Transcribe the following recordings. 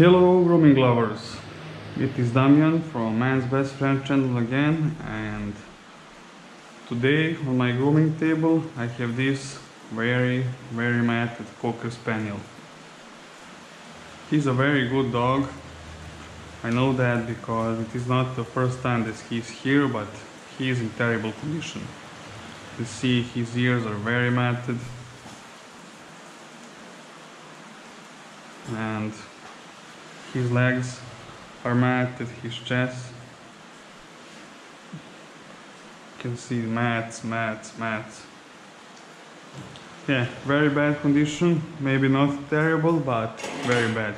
Hello grooming lovers, it is Damjan from Man's Best Friend channel again and today on my grooming table I have this very very matted Cocker Spaniel. He's a very good dog, I know that because it is not the first time that he's here but he is in terrible condition. You see his ears are very matted and his legs are matted, his chest. You can see mats, mats, mats. Yeah, very bad condition. Maybe not terrible, but very bad.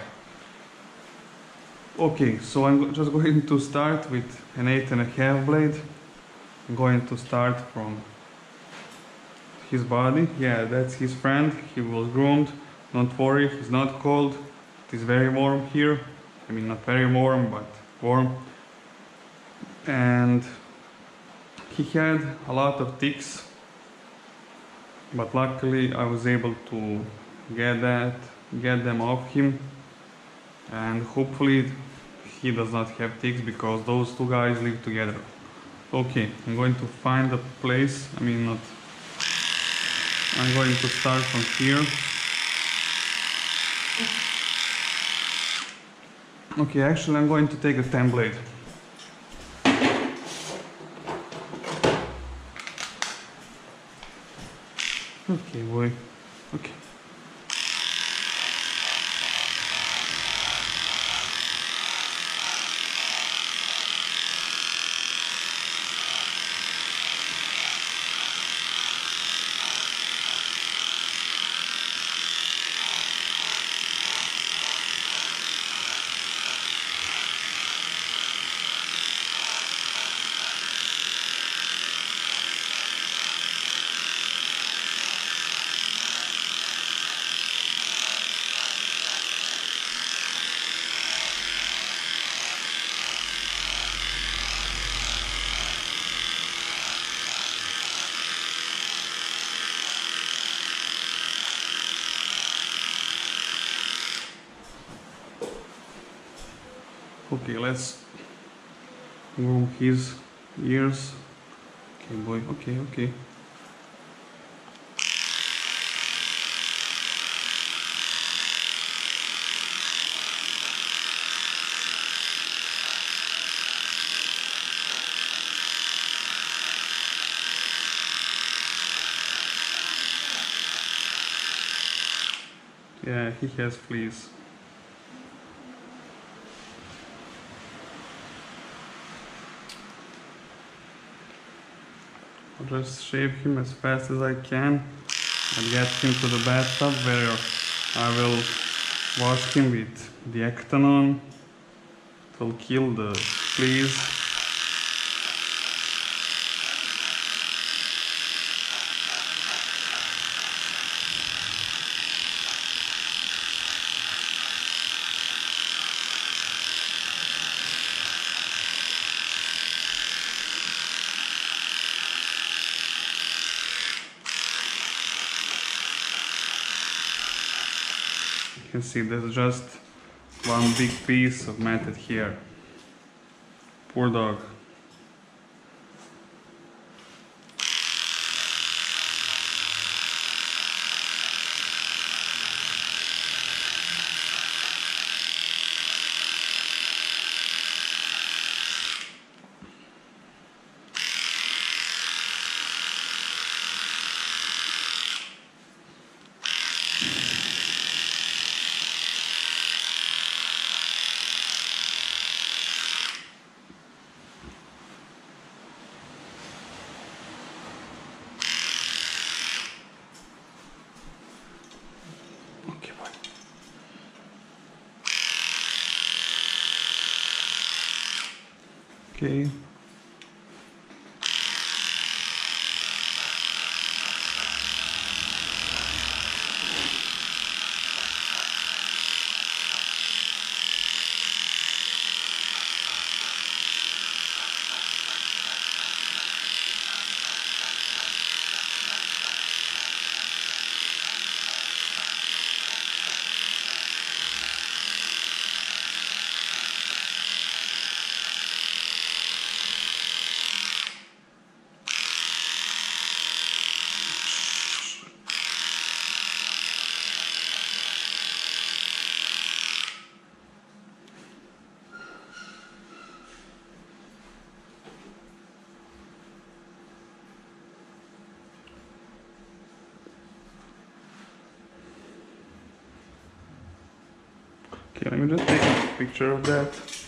Okay, so I'm just going to start with an eight and a half blade. I'm going to start from his body. Yeah, that's his friend. He was groomed. Don't worry, he's not cold. It is very warm here. I mean, not very warm, but warm. And he had a lot of ticks, but luckily I was able to get that, get them off him, and hopefully he does not have ticks because those two guys live together. Okay, I'm going to find a place. I mean, not. I'm going to start from here. Okay, actually I'm going to take a 10 blade. Okay, boy. Okay. Okay, let's groom his ears. Okay, boy. Okay, okay. Yeah, he has fleas. Just shave him as fast as I can and get him to the bathtub where I will wash him with the Ectanon. It will kill the fleas. See there's just one big piece of matted here. Poor dog. Okay. Okay, let me just take a picture of that.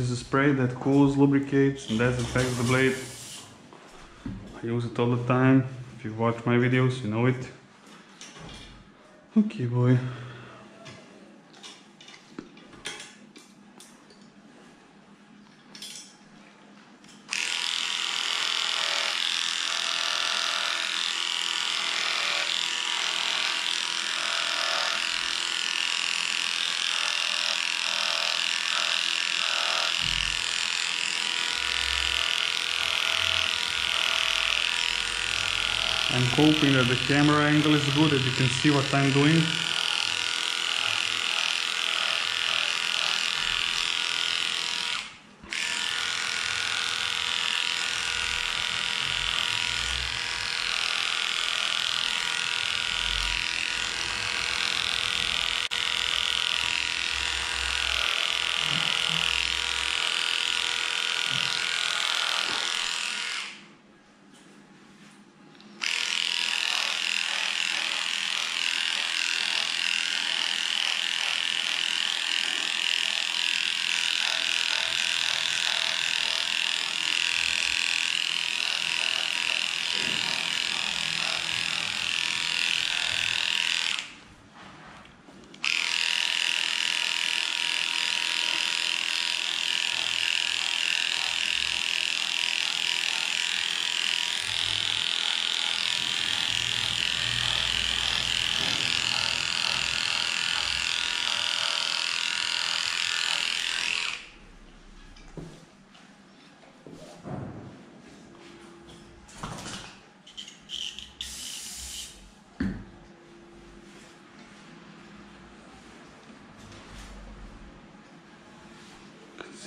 Is a spray that cools, lubricates, and disinfects the blade. I use it all the time. If you watch my videos, you know it. Okay, boy. I'm hoping that the camera angle is good, that you can see what I'm doing.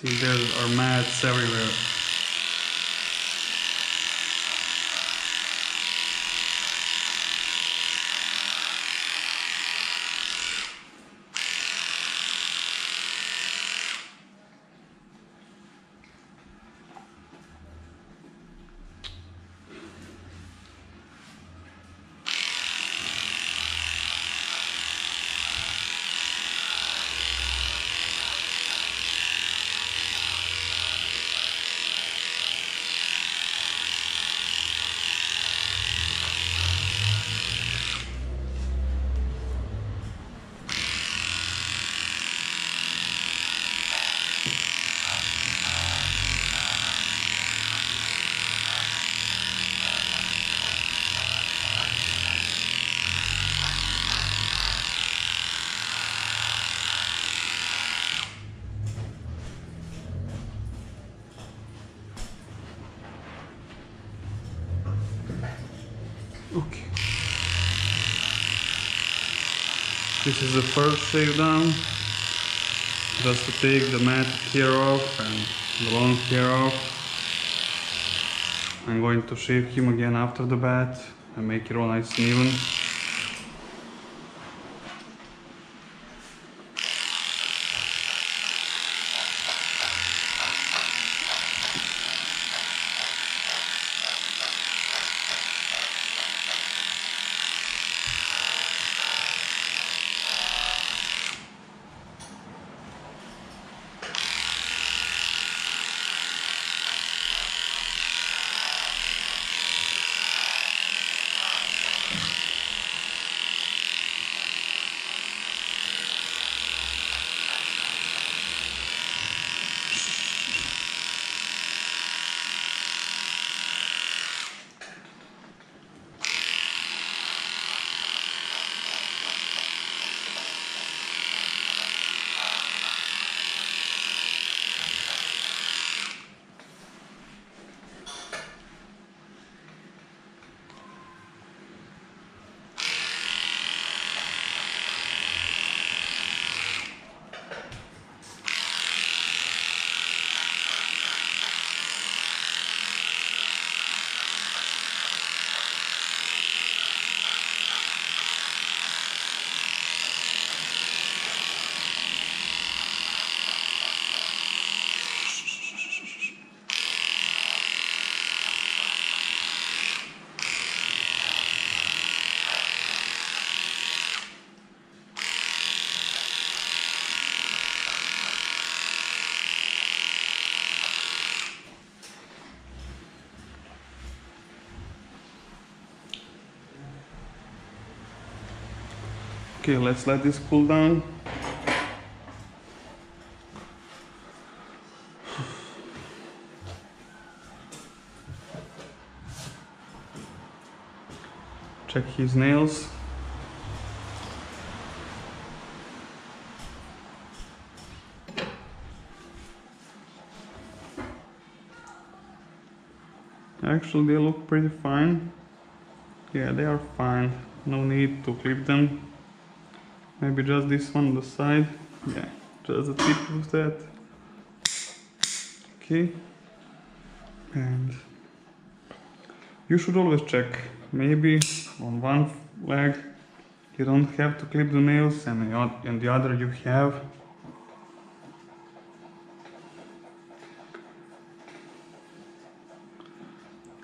See, there mats everywhere. Okay. This is the first shave down. Just to take the mat here off and the long hair off. I'm going to shave him again after the bath and make it all nice and even. Okay, let's let this cool down. Check his nails. Actually, they look pretty fine. Yeah, they are fine. No need to clip them. Maybe just this one on the side. Yeah, just the tip of that. Okay. And you should always check. Maybe on one leg you don't have to clip the nails and the other you have.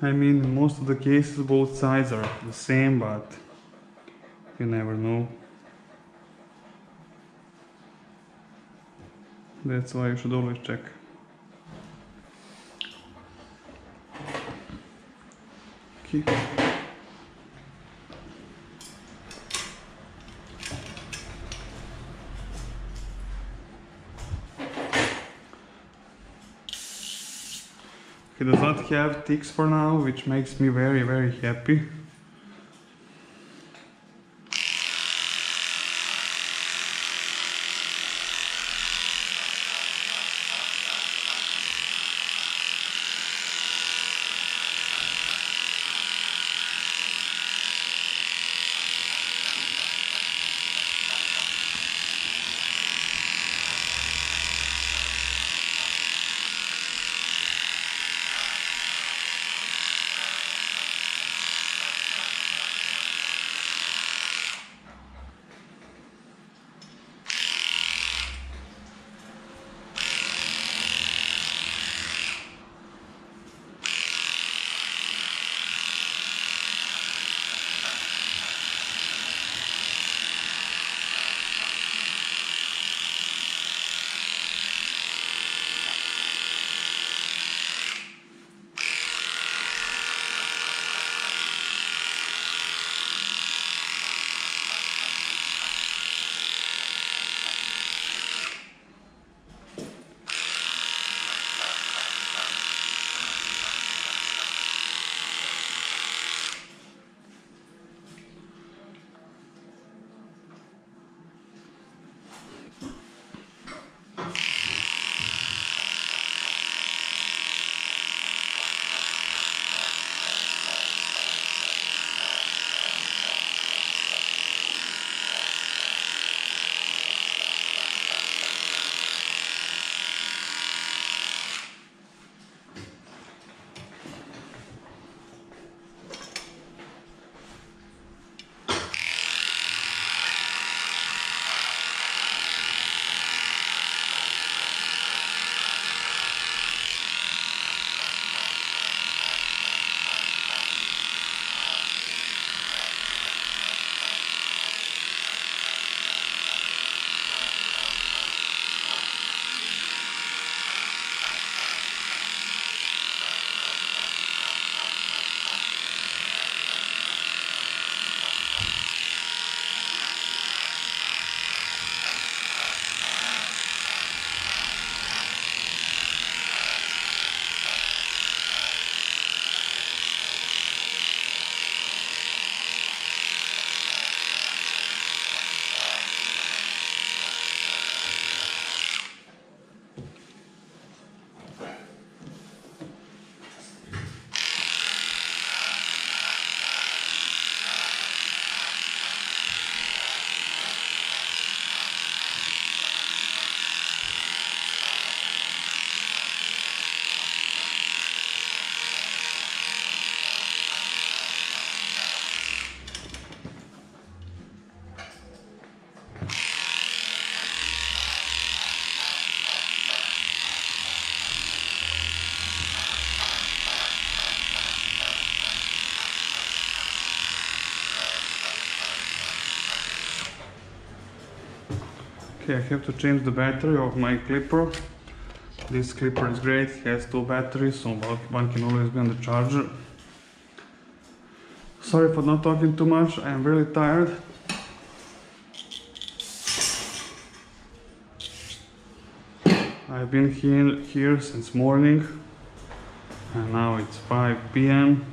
I mean, most of the cases, both sides are the same, but you never know. That's why you should always check. Okay. He does not have ticks for now, which makes me very, very happy. okay i have to change the battery of my clipper. This clipper is great it has two batteries so one can always be on the charger. Sorry for not talking too much i am really tired. I've been here, here since morning and now it's 5 p.m.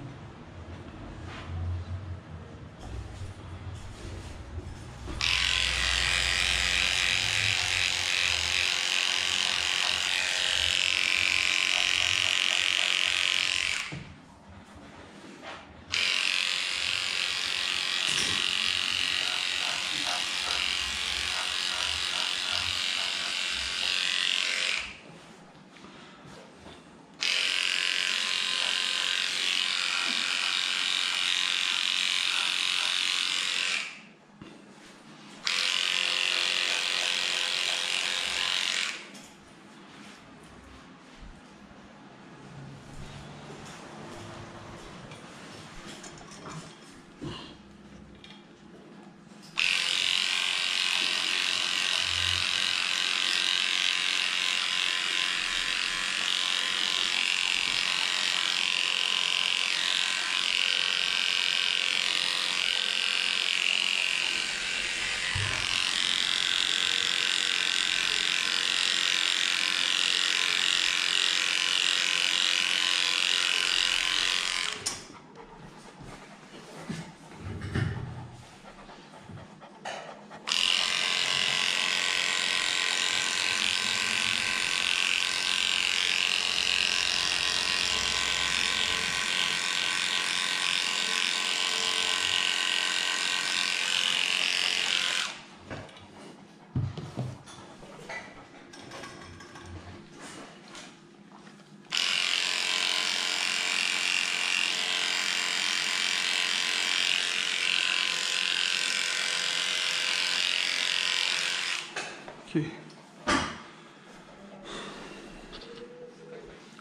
Okay.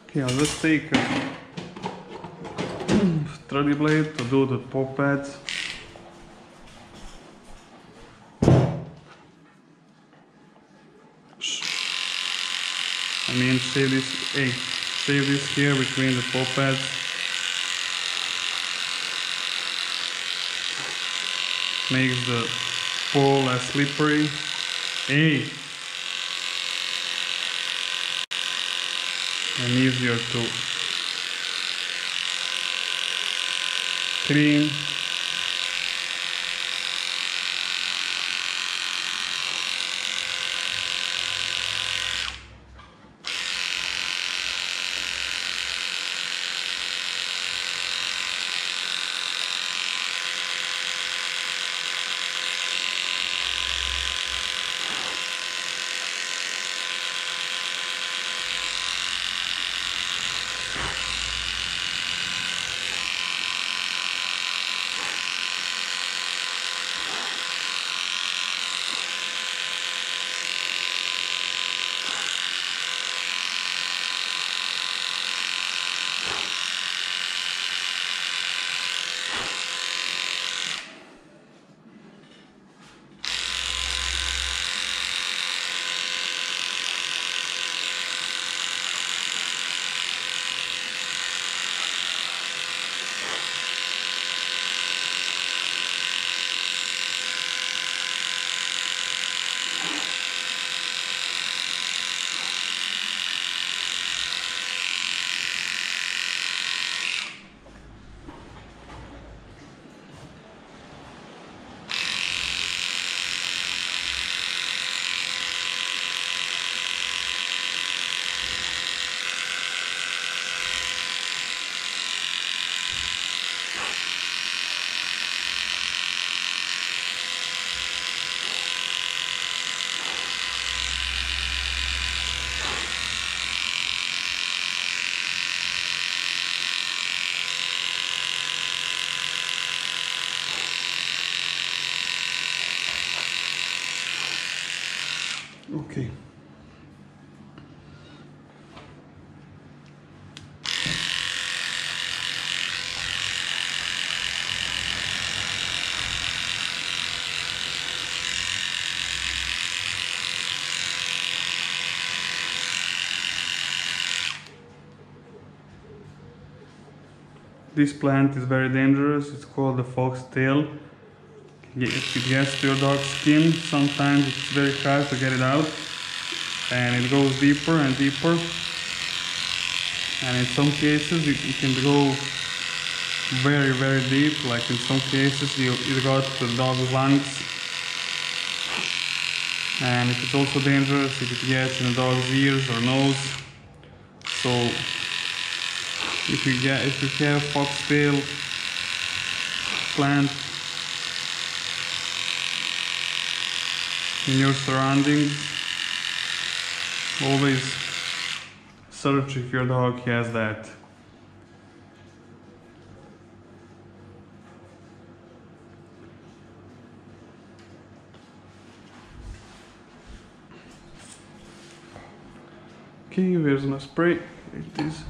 Okay, just take a study blade to do the pop pads. I mean, save this, hey, save this here between the pop pads. Makes the pole less slippery. Hey! And easier to clean. This plant is very dangerous. It's called the foxtail. If it gets to your dog's skin. Sometimes it's very hard to get it out. and it goes deeper and deeper and in some cases it, it can go very very deep like in some cases you, you got the dog's lungs and it is also dangerous if it gets in the dog's ears or nose so if you get if you have foxtail plant in your surroundings always search if your dog has that Okay, where's my spray? It is.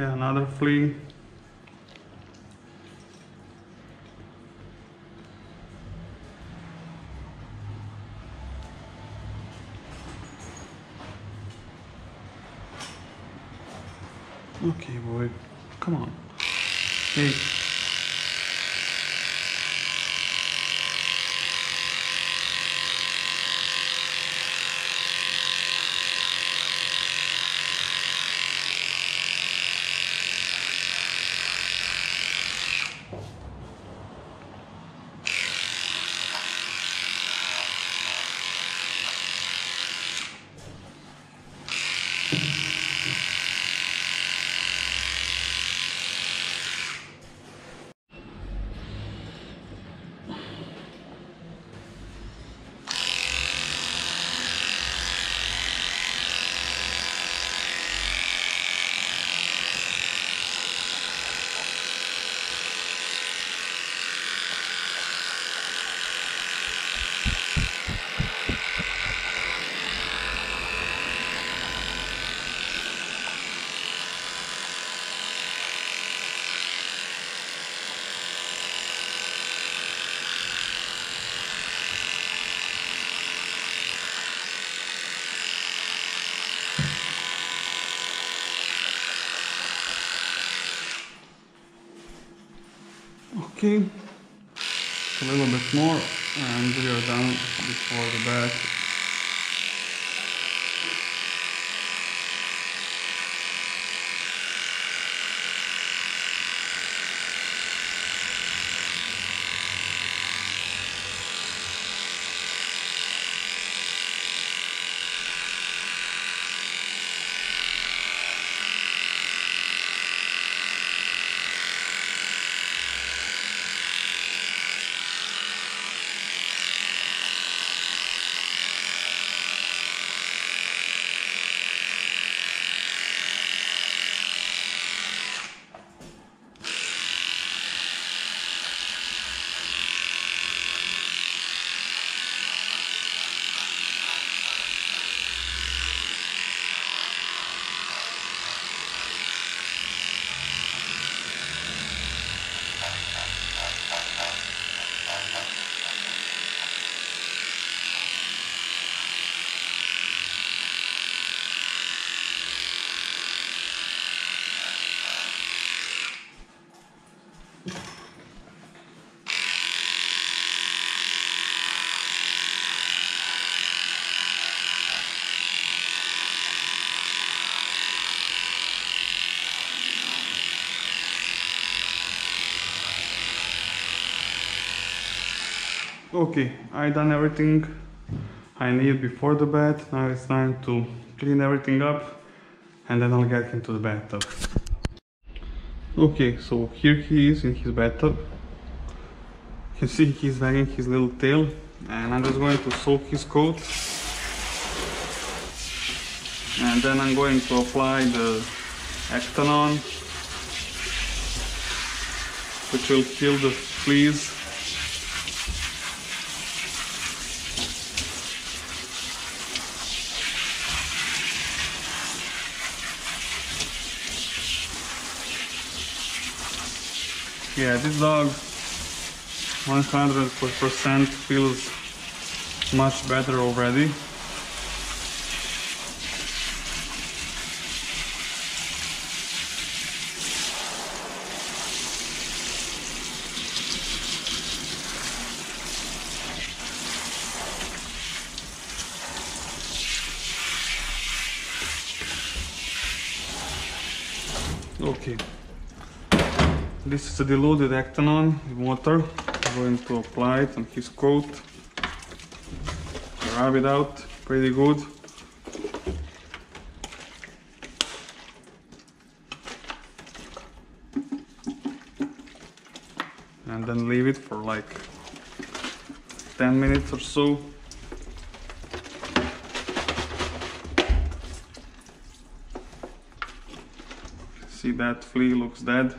Yeah, another flea. Okay, boy. Come on. Hey. Okay, a little bit more and we are done before the bed. Okay, I done everything I need before the bed. Now it's time to clean everything up and then I'll get into the bathtub. Okay, so here he is in his bathtub. You can see he's wagging his little tail and I'm just going to soak his coat. And then I'm going to apply the Ectanon which will kill the fleas Yeah, this dog 100% feels much better already. Okay. This is a diluted Ectanon water. I'm going to apply it on his coat. Rub it out pretty good. And then leave it for like 10 minutes or so. See that flea looks dead.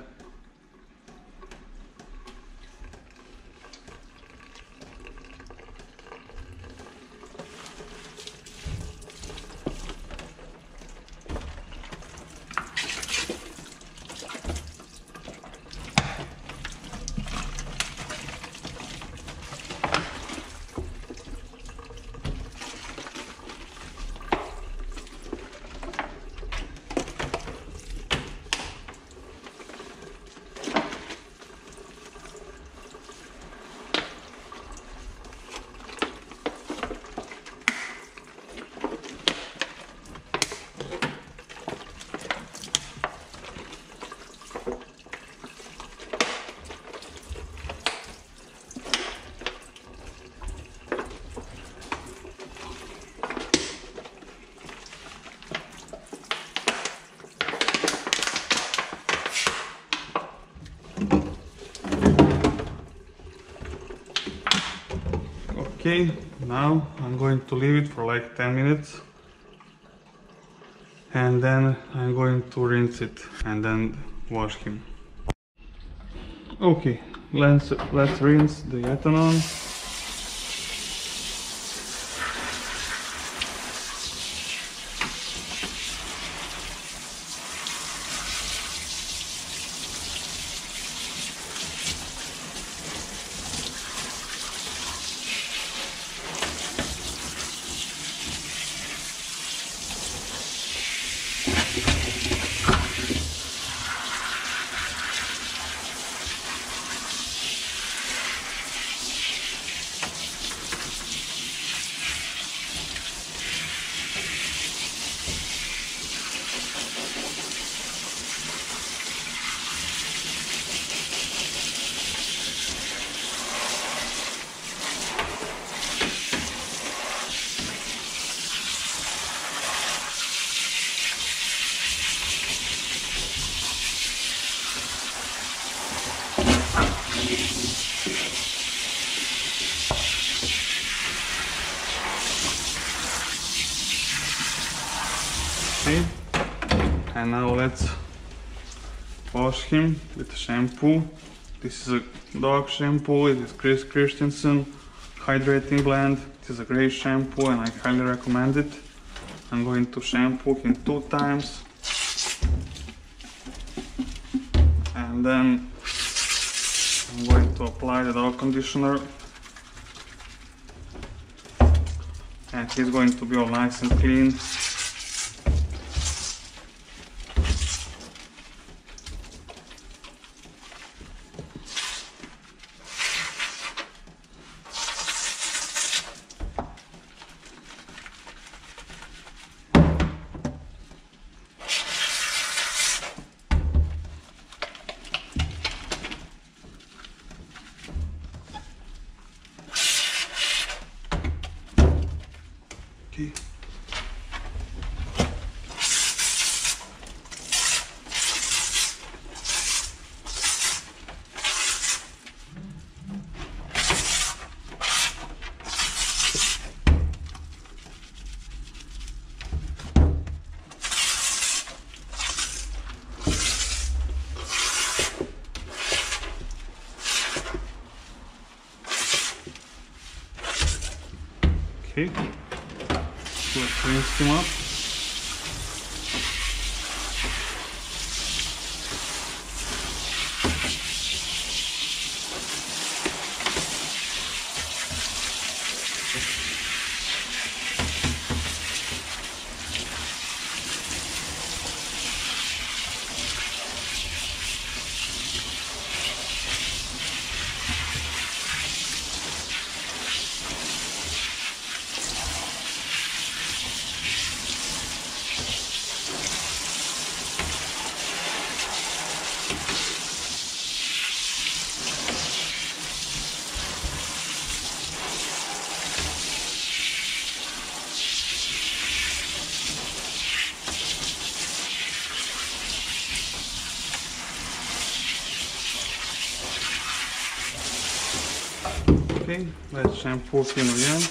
Okay, now I'm going to leave it for like 10 minutes and then I'm going to rinse it and then wash him. Okay, let's, let's rinse the Ectanon. Okay, and now let's wash him with shampoo. This is a dog shampoo, it is Chris Christensen hydrating blend. It is a great shampoo and I highly recommend it. I'm going to shampoo him two times. And then I'm going to apply the dog conditioner. And he's going to be all nice and clean. Okay, let's shampoo him again.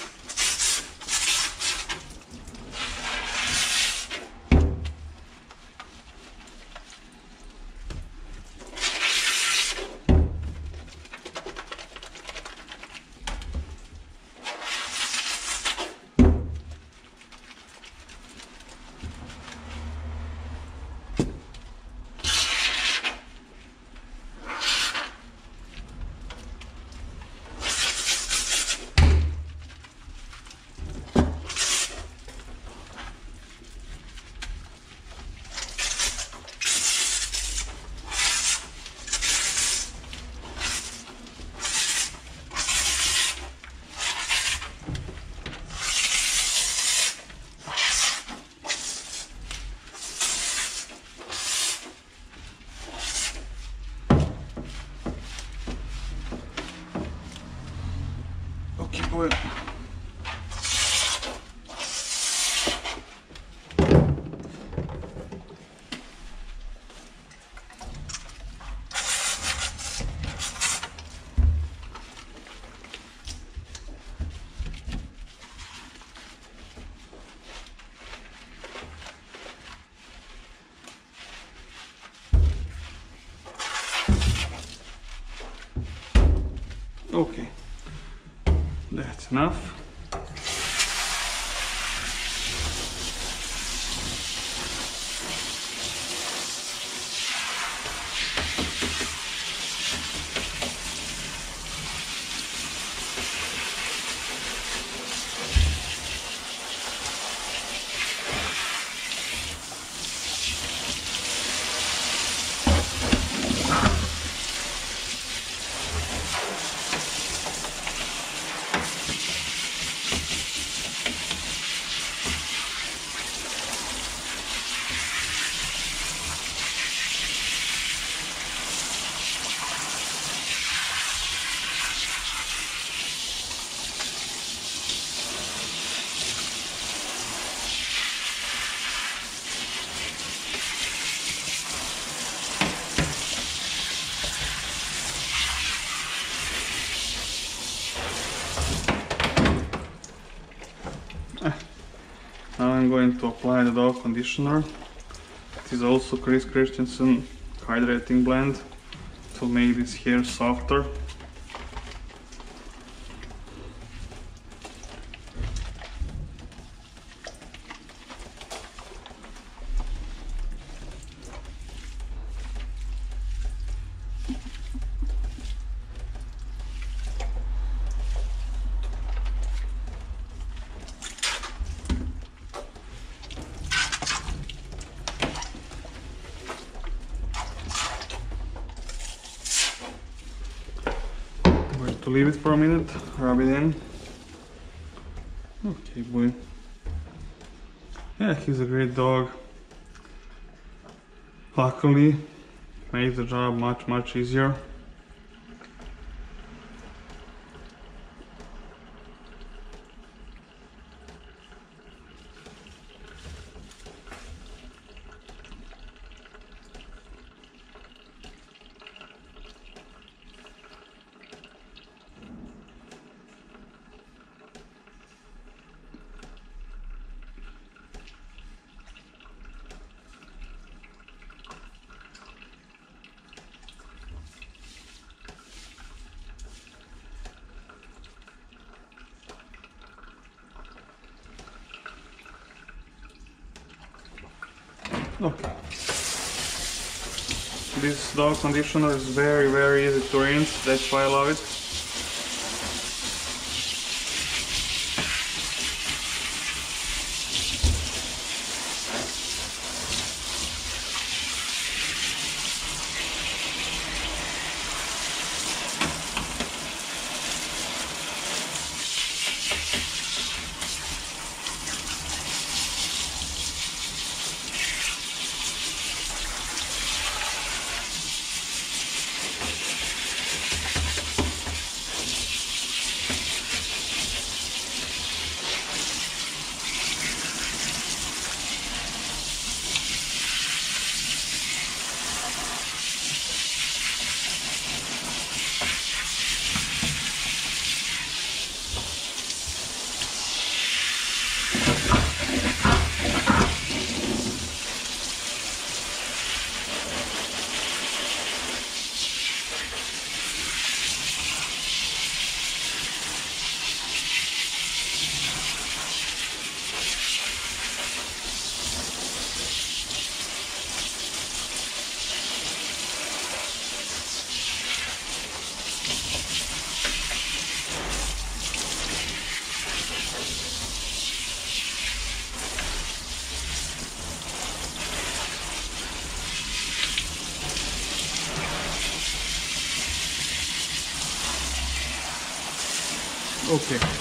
Okay, go ahead. Okay, that's going to apply the dog conditioner. It is also Chris Christensen hydrating blend to make this hair softer. Going to leave it for a minute, rub it in. Okay, boy. Yeah, he's a great dog. Luckily, makes the job much, much easier. Okay. This dog conditioner is very, very easy to rinse, that's why I love it. Okay.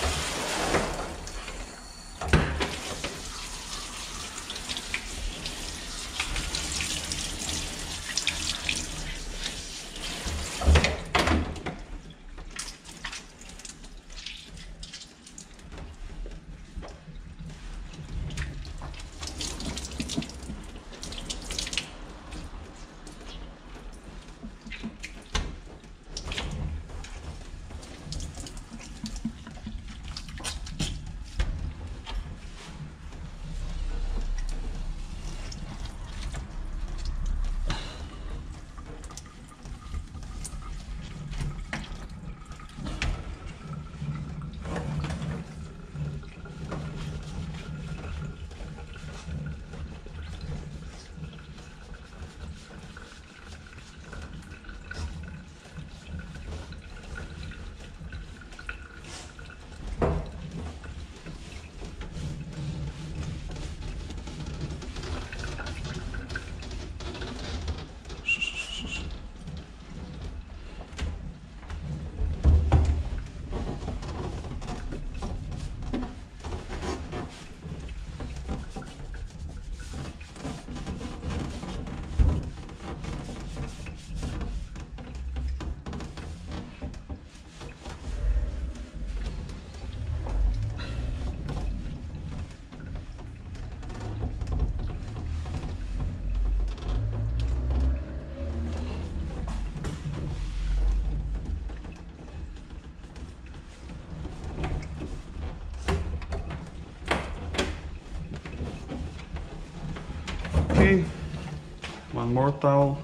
One more towel.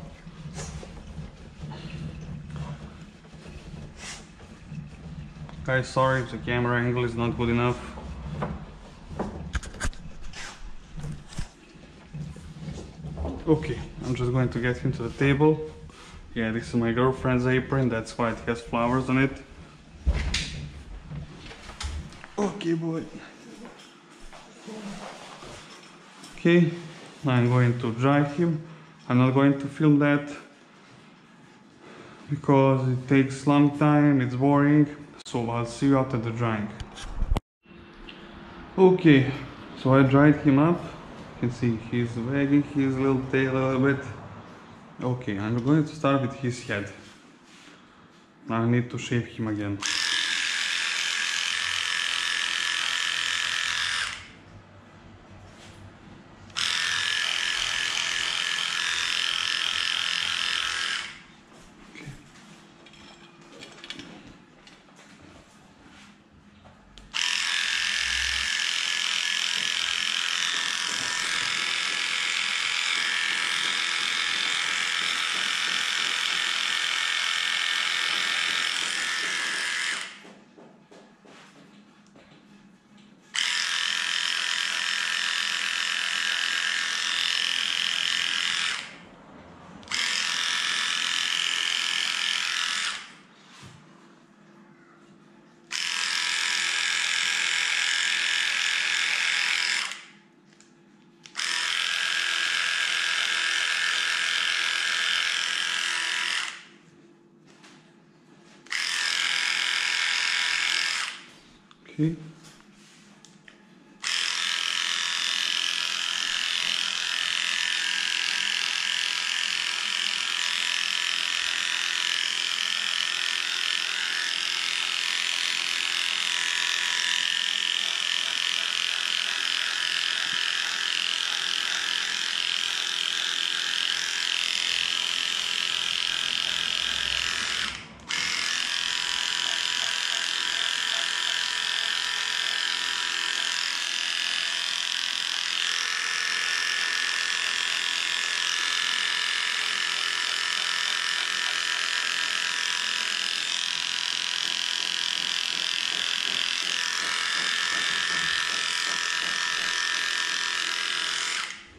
Guys, sorry if the camera angle is not good enough. Okay, I'm just going to get him to the table. Yeah, this is my girlfriend's apron, that's why it has flowers on it. Okay, boy. Okay, I'm going to dry him. I'm not going to film that because it takes long time, it's boring. So I'll see you after the drying. Okay, so I dried him up. You can see he's wagging his little tail a little bit. Okay, I'm going to start with his head. I need to shave him again. Okay.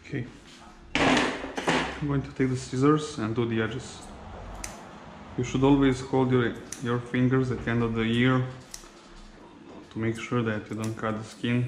Okay. I'm going to take the scissors and do the edges. You should always hold your, your fingers at the end of the ear to make sure that you don't cut the skin.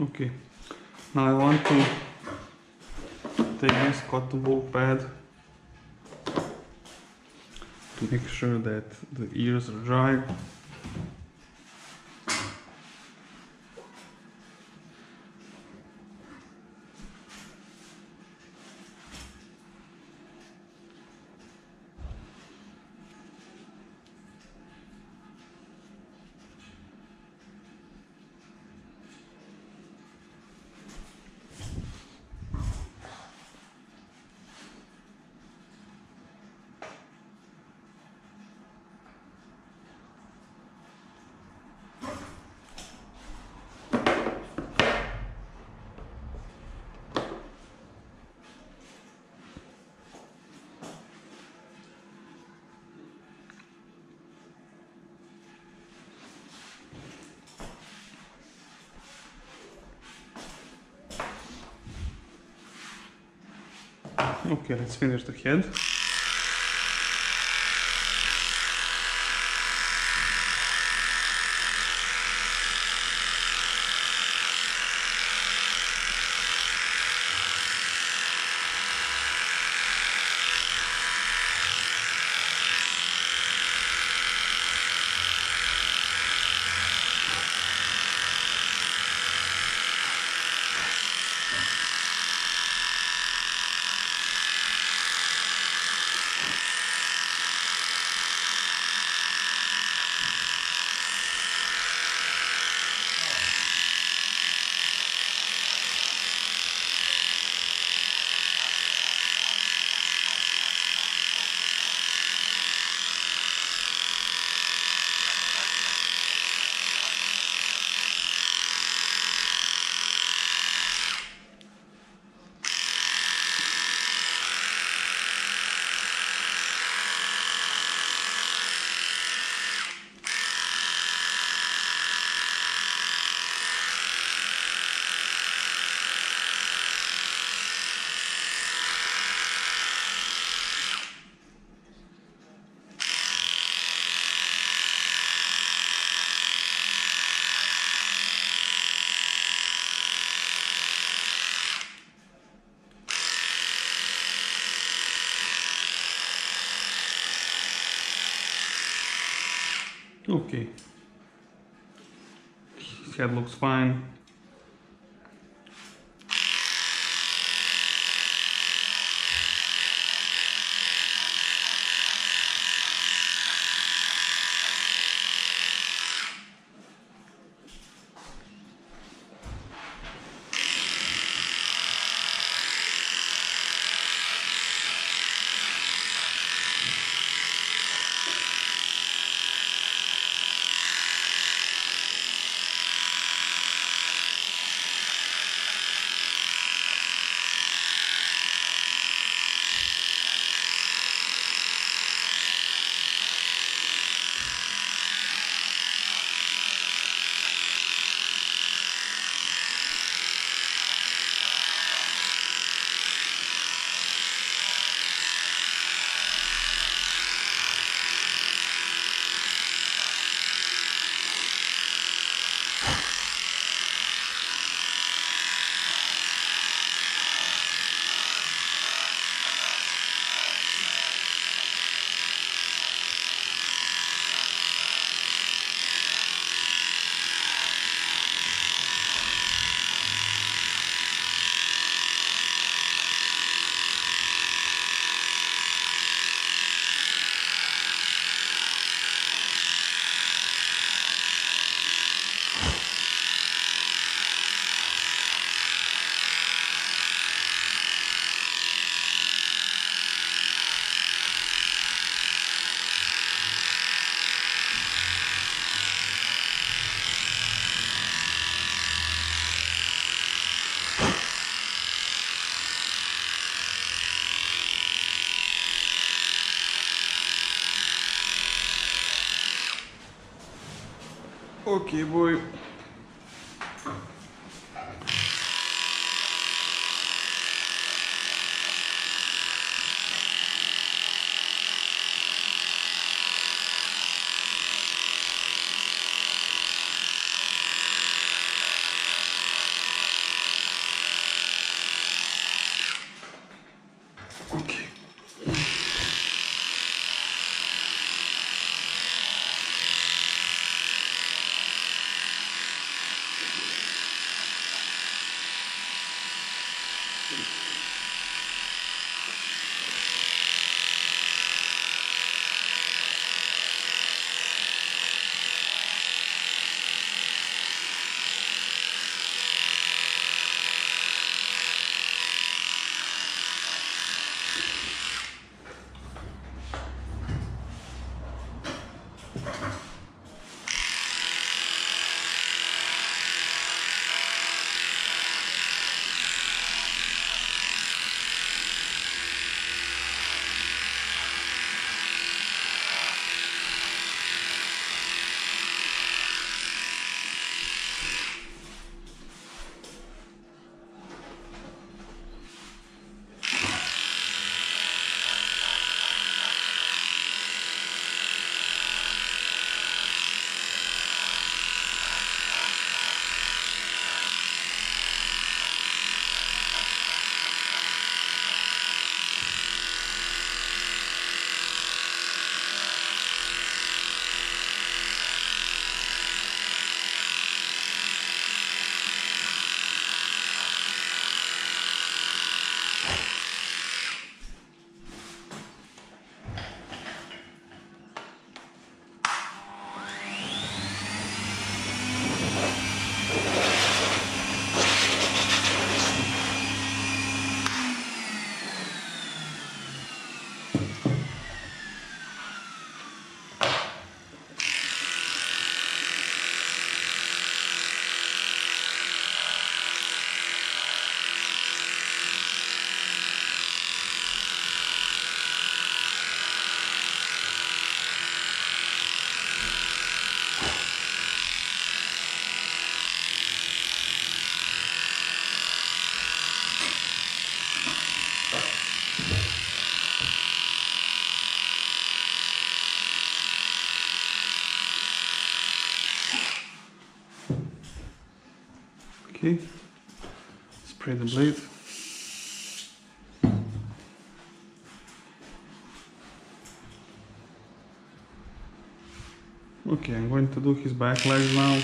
Okay. Now I want to take this cotton wool pad to make sure that the ears are dry. Okay, let's finish the head. Okay. Head looks fine. Okay, boy. The. Okay, I'm going to do his back legs now.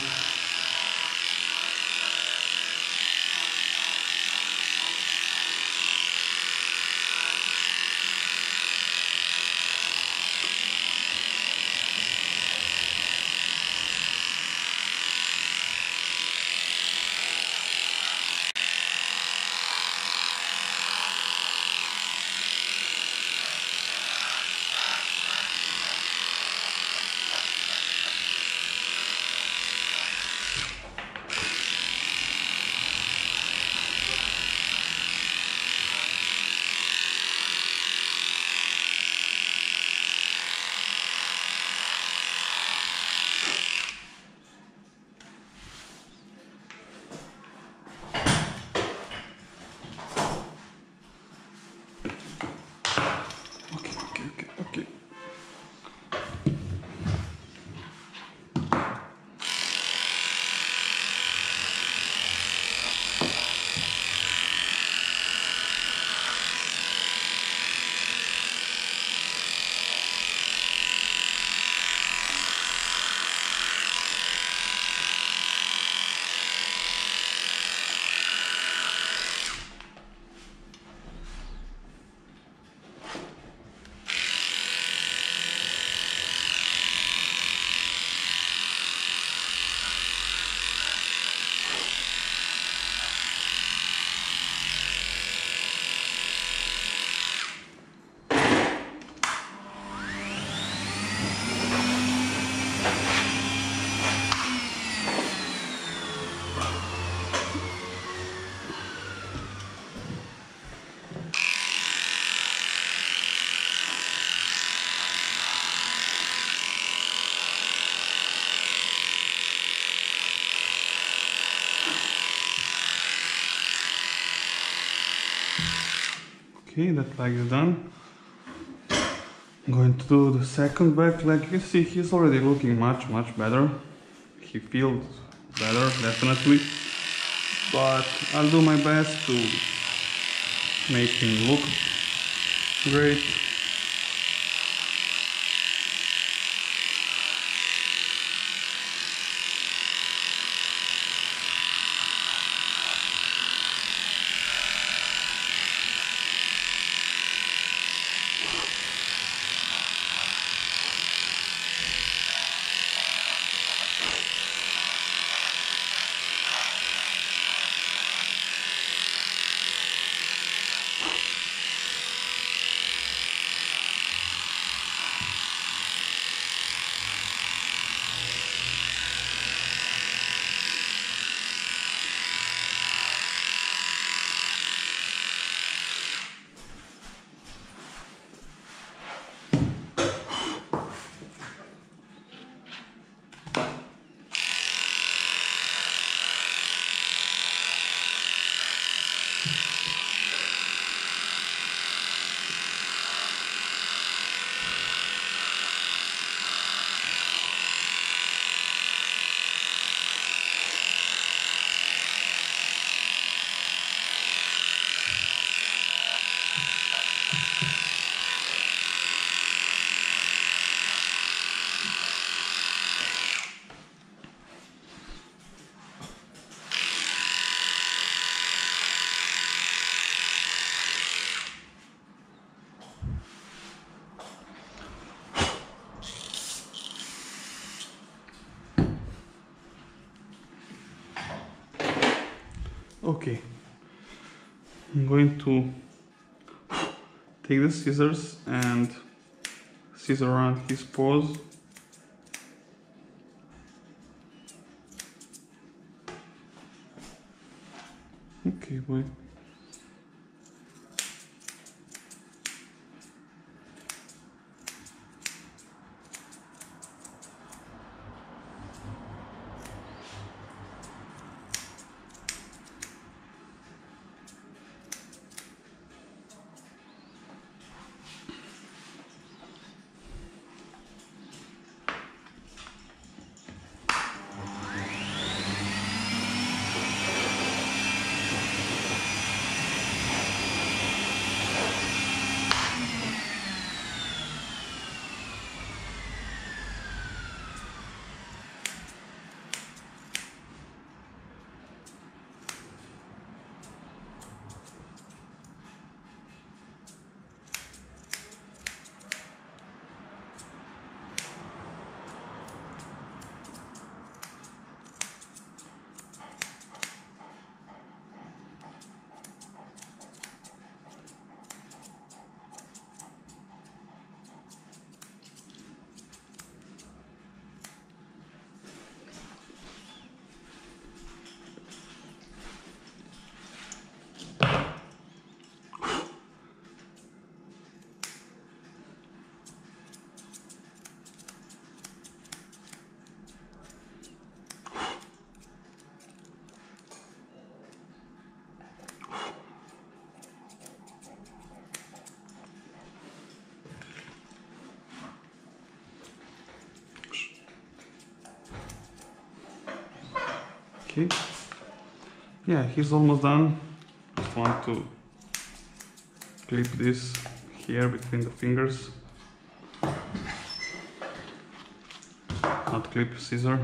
Okay, that leg is done. I'm going to do the second back leg. You see he's already looking much, much better. He feels better, definitely. But I'll do my best to make him look great. Okay. I'm going to take the scissors and scissor around his paws. Okay, boy. Okay. Yeah, he's almost done. Just want to clip this here between the fingers. Not clip, scissor.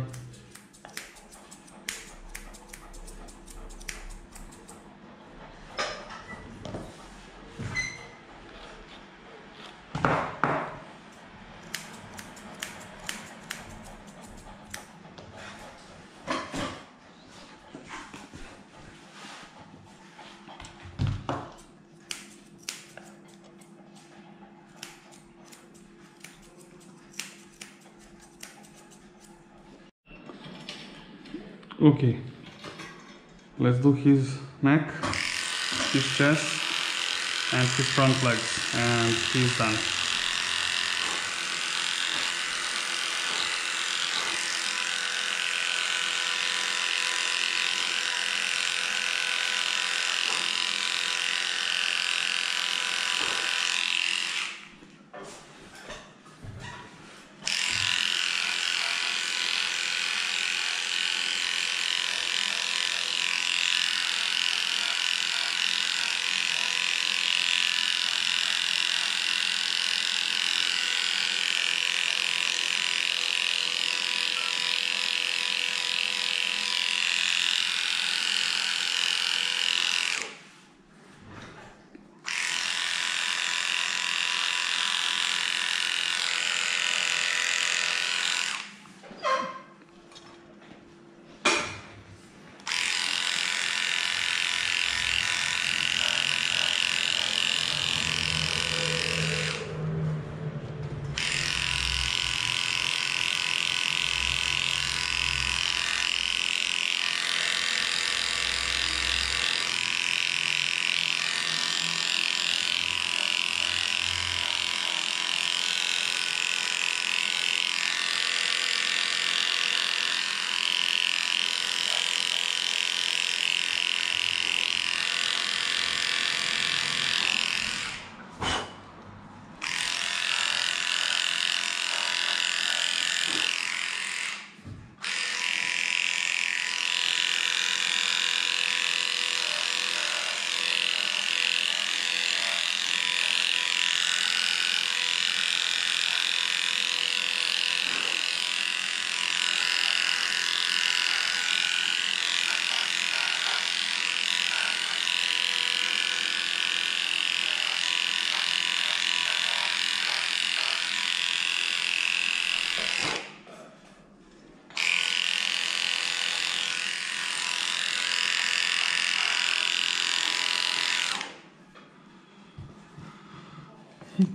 Okay, let's do his neck, his chest, and his front legs, and he's done.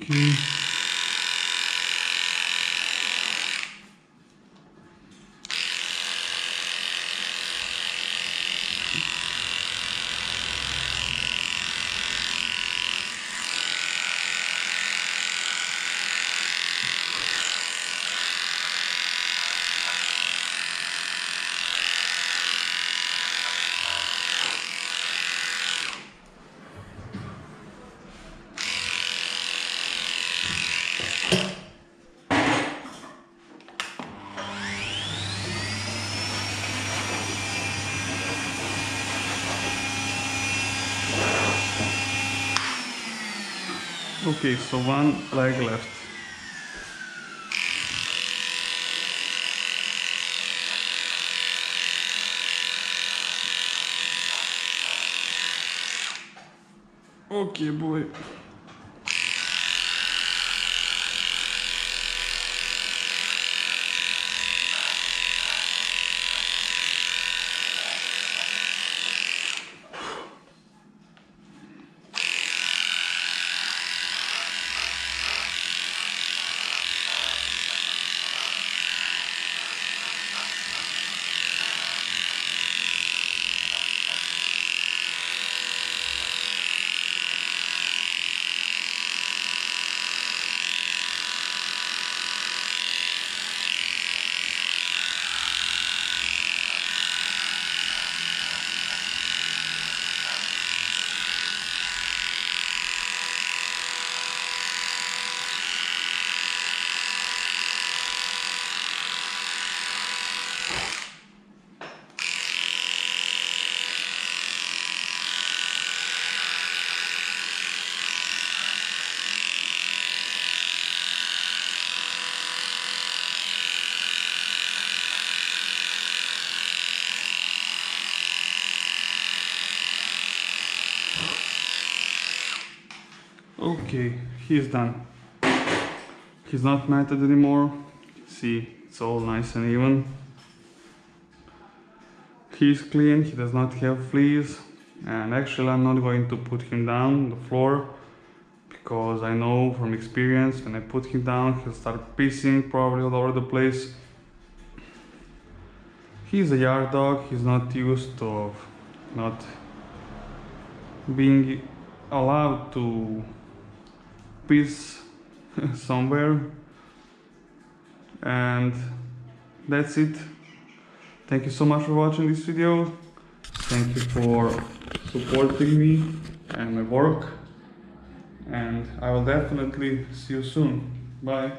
Okay. Okay, so one leg left. Okay, boy. Okay, he's done. He's not matted anymore. See, it's all nice and even. He's clean, he does not have fleas. And actually, I'm not going to put him down the floor because I know from experience when I put him down, he'll start pissing probably all over the place. He's a yard dog, he's not used to not being allowed to piss somewhere. And that's it. Thank you so much for watching this video. Thank you for supporting me and my work. And I will definitely see you soon. Bye